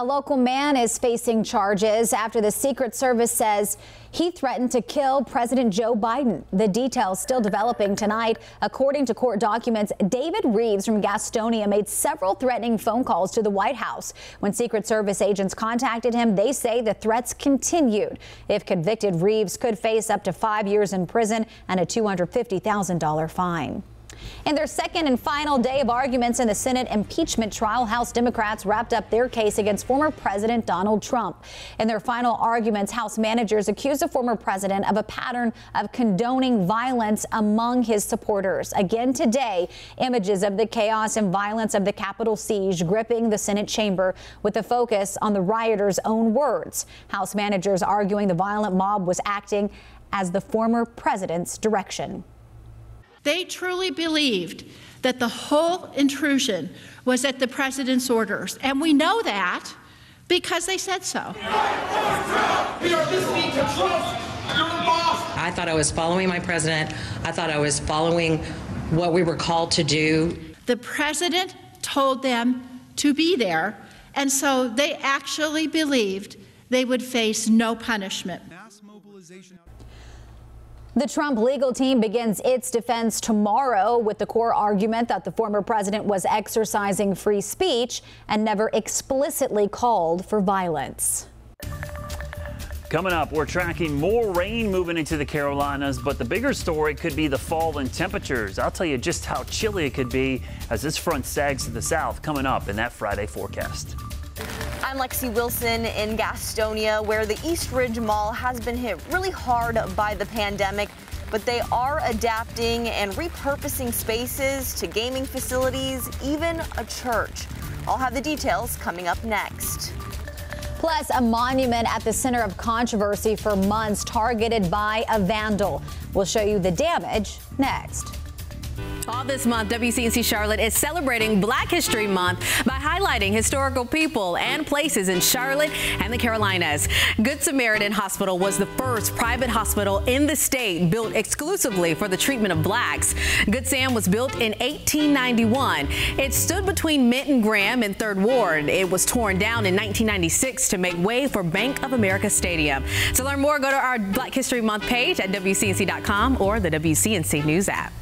A local man is facing charges after the Secret Service says he threatened to kill President Joe Biden. The details still developing tonight. According to court documents, David Reeves from Gastonia made several threatening phone calls to the White House. When Secret Service agents contacted him, they say the threats continued. If convicted, Reeves could face up to five years in prison and a $250,000 fine. In their second and final day of arguments in the Senate impeachment trial, House Democrats wrapped up their case against former President Donald Trump. In their final arguments, House managers accused the former president of a pattern of condoning violence among his supporters. Again today, images of the chaos and violence of the Capitol siege gripping the Senate chamber with a focus on the rioters' own words. House managers arguing the violent mob was acting as the former president's direction. They truly believed that the whole intrusion was at the president's orders. And we know that because they said so. I thought I was following my president. I thought I was following what we were called to do. The president told them to be there, and so they actually believed they would face no punishment. The Trump legal team begins its defense tomorrow with the core argument that the former president was exercising free speech and never explicitly called for violence. Coming up, we're tracking more rain moving into the Carolinas, but the bigger story could be the fall in temperatures. I'll tell you just how chilly it could be as this front sags to the south coming up in that Friday forecast. I'm Lexi Wilson in Gastonia, where the Eastridge Mall has been hit really hard by the pandemic, but they are adapting and repurposing spaces to gaming facilities, even a church. I'll have the details coming up next. Plus, a monument at the center of controversy for months targeted by a vandal. We'll show you the damage next. All this month, WCNC Charlotte is celebrating Black History Month by highlighting historical people and places in Charlotte and the Carolinas. Good Samaritan Hospital was the first private hospital in the state built exclusively for the treatment of blacks. Good Sam was built in 1891. It stood between Mint and Graham and Third Ward. It was torn down in 1996 to make way for Bank of America Stadium. To learn more, go to our Black History Month page at WCNC.com or the WCNC News app.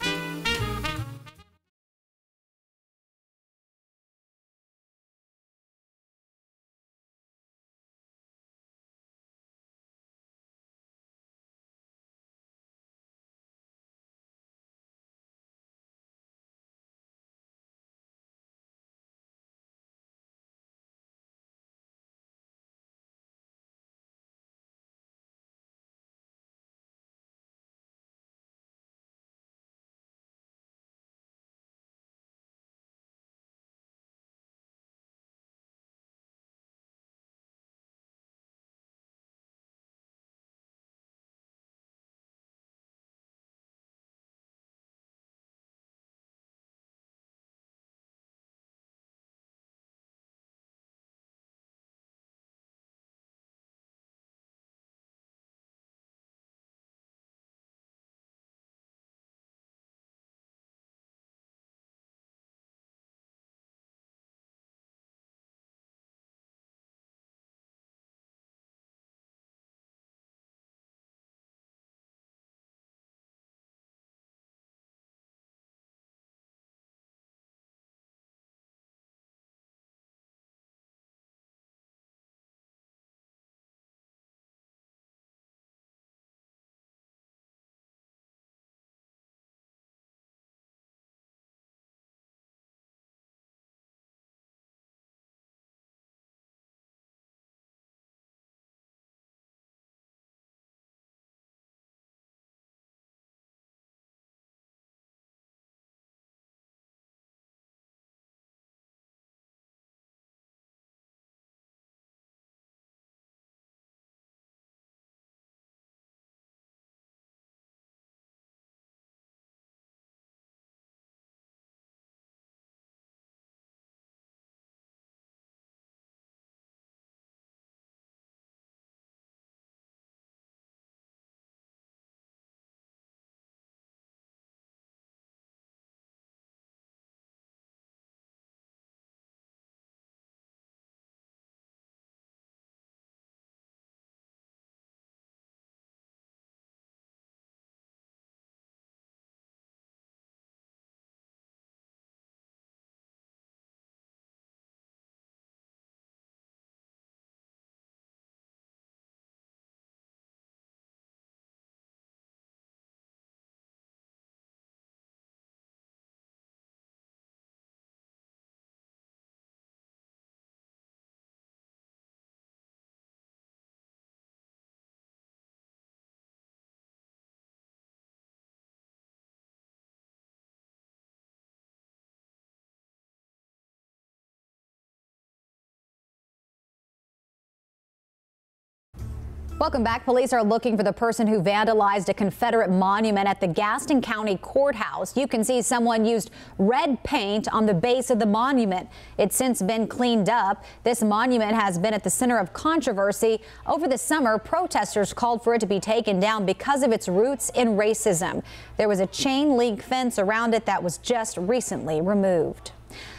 Welcome back. Police are looking for the person who vandalized a Confederate monument at the Gaston County Courthouse. You can see someone used red paint on the base of the monument. It's since been cleaned up. This monument has been at the center of controversy. Over the summer, protesters called for it to be taken down because of its roots in racism. There was a chain link fence around it that was just recently removed.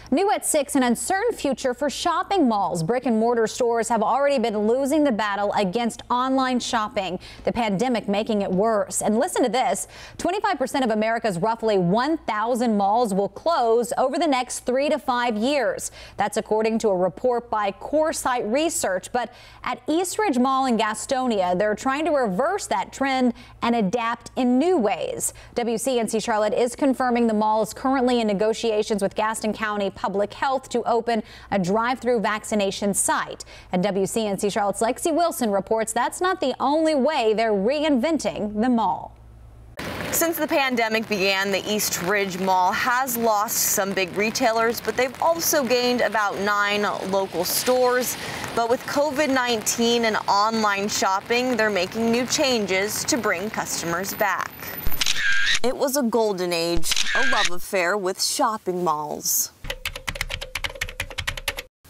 New at 6, an uncertain future for shopping malls. Brick and mortar stores have already been losing the battle against online shopping, the pandemic making it worse. And listen to this 25% of America's roughly 1,000 malls will close over the next three to five years. That's according to a report by Coresight Research. But at Eastridge Mall in Gastonia, they're trying to reverse that trend and adapt in new ways. WCNC Charlotte is confirming the mall is currently in negotiations with Gaston County Public Health to open a drive-through vaccination site. And WCNC Charlotte's Lexi Wilson reports that's not the only way they're reinventing the mall. Since the pandemic began, the Eastridge Mall has lost some big retailers, but they've also gained about nine local stores. But with COVID-19 and online shopping, they're making new changes to bring customers back. It was a golden age, a love affair with shopping malls.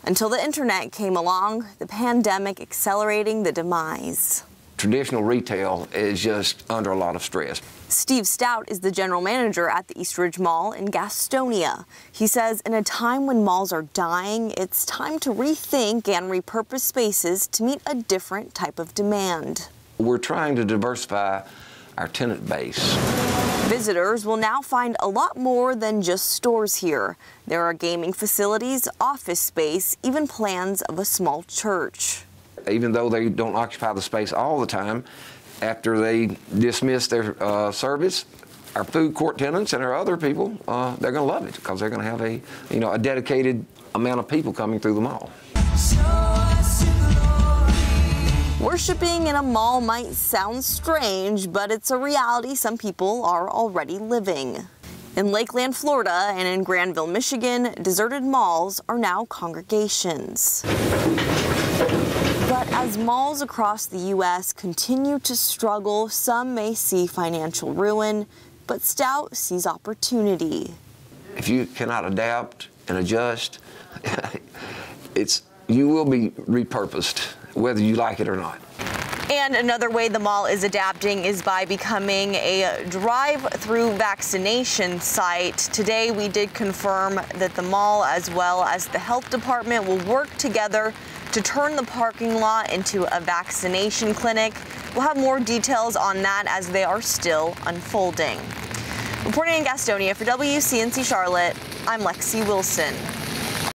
Until the internet came along, the pandemic accelerating the demise. Traditional retail is just under a lot of stress. Steve Stout is the general manager at the Eastridge Mall in Gastonia. He says in a time when malls are dying, it's time to rethink and repurpose spaces to meet a different type of demand. We're trying to diversify our tenant base. Visitors will now find a lot more than just stores here. There are gaming facilities, office space, even plans of a small church. Even though they don't occupy the space all the time, after they dismiss their uh, service, our food court tenants and our other people, uh, they're going to love it because they're going to have a, you know, a dedicated amount of people coming through the mall. Worshipping in a mall might sound strange, but it's a reality some people are already living. In Lakeland, Florida, and in Grandville, Michigan, deserted malls are now congregations. But as malls across the U.S. continue to struggle, some may see financial ruin, but Stout sees opportunity. If you cannot adapt and adjust, it's you will be repurposed, whether you like it or not. And another way the mall is adapting is by becoming a drive-through vaccination site. Today, we did confirm that the mall, as well as the health department, will work together to turn the parking lot into a vaccination clinic. We'll have more details on that as they are still unfolding. Reporting in Gastonia for WCNC Charlotte, I'm Lexi Wilson.